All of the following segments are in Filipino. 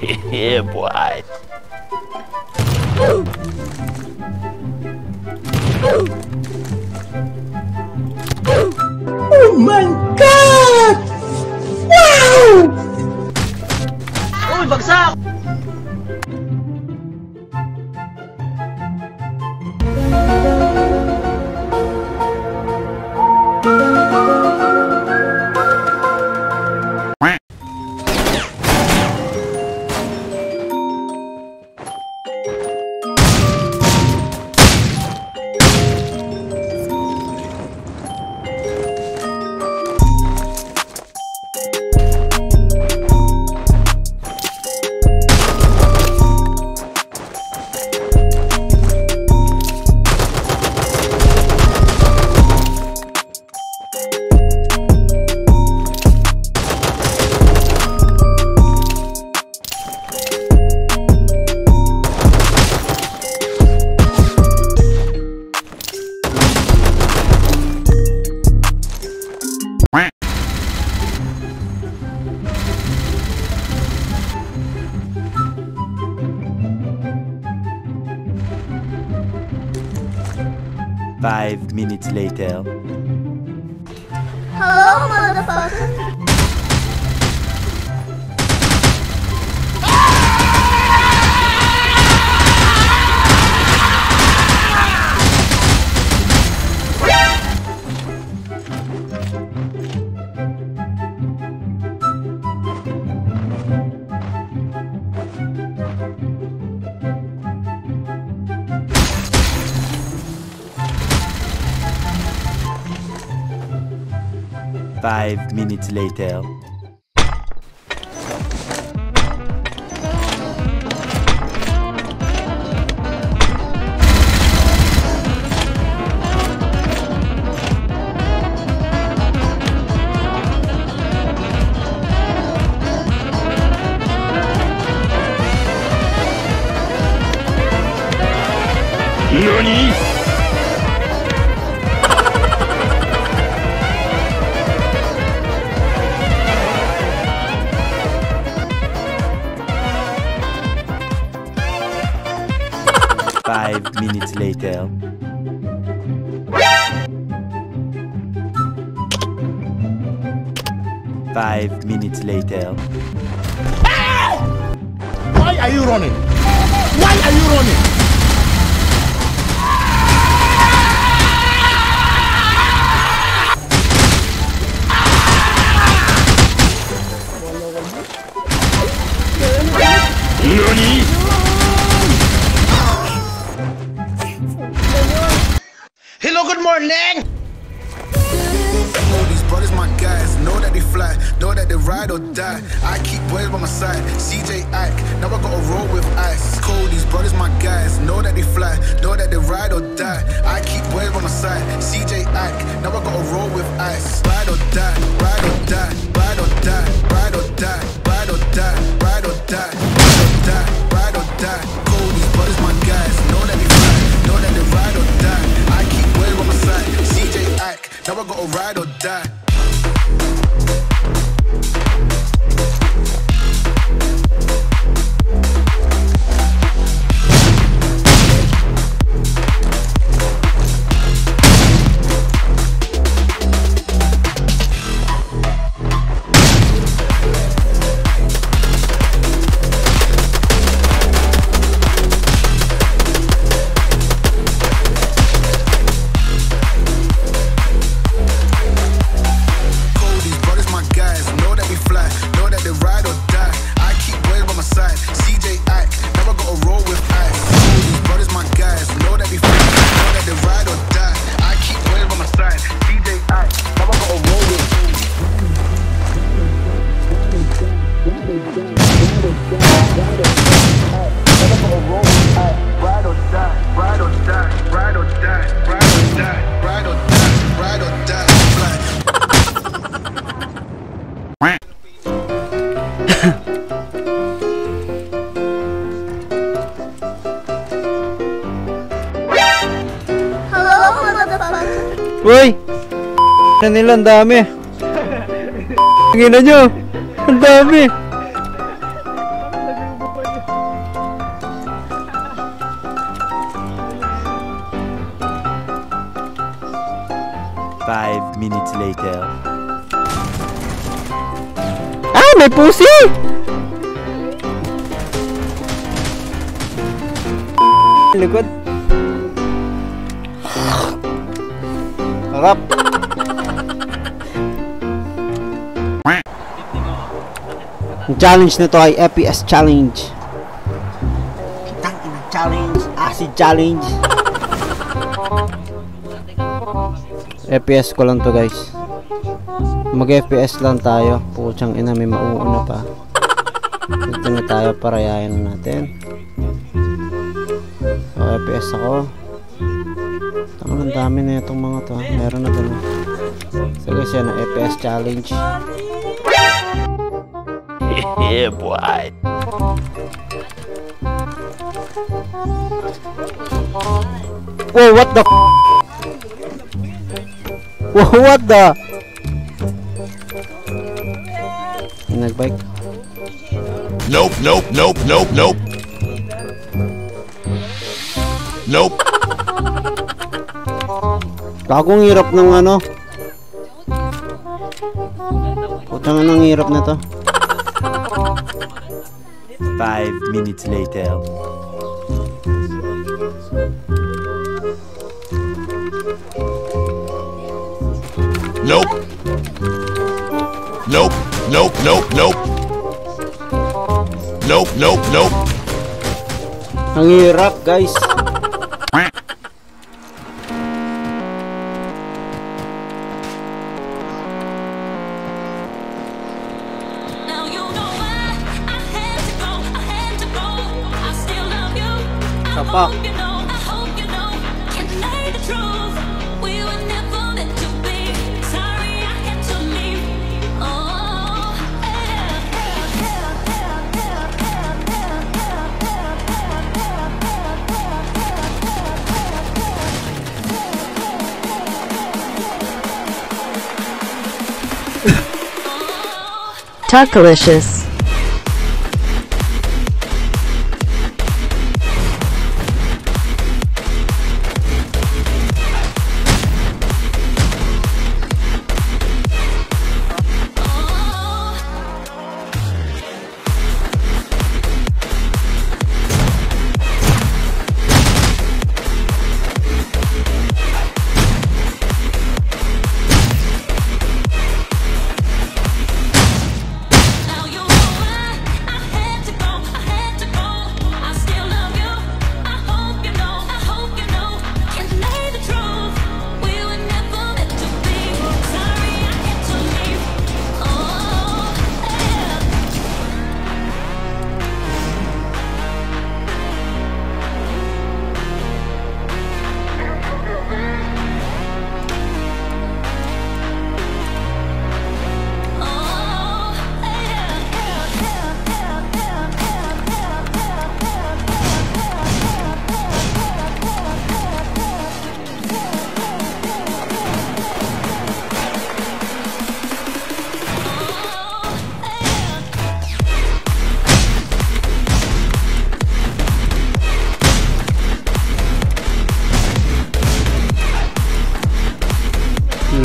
Yeah, boy. Oh my minutes later. Hello, motherfucker. Five minutes later. Five minutes later. Five minutes later. Why are you running? Why are you running? Morning! These brothers my guys, know that they fly, know that they ride or die. I keep boys by my side, CJ Ike, now I gotta roll with ice. Cold, these brothers my guys, know that they fly, know that they ride or die. I keep boys by my side, CJ Ike, now I gotta roll with ice. Ride or die, now I gotta ride or die. na nila, ang dami. Ang ina nyo, ang dami. Five minutes later. Ah, may pusi! Likod. Harap. Challenge na to ay FPS challenge. Tangina challenge, acid challenge. FPS ko lang to guys. Mag FPS lang tayo. Puchang ina may mauuna pa. Dito na tayo para yayan na natin. So FPS ako. Tama ang dami na itong mga to. ah. Meron na doon. So guys yan ang FPS challenge. Yeah, boy. Whoa, what the Whoa, what the Nagbike. Nope, nope, nope, nope, nope. Nope. Bagong hirap ng ano. Putang anong hirap na to. Five minutes later. Nope. Nope, nope, nope, nope. Nope, nope, nope. Ang hirap, guys. Tuckalicious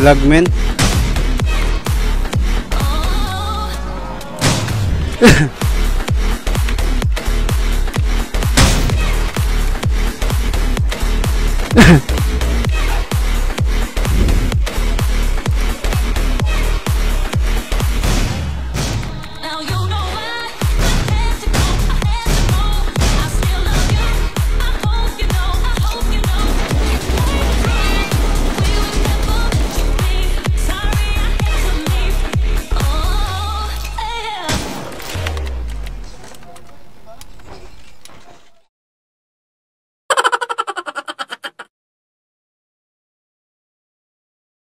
Lagmen. oh.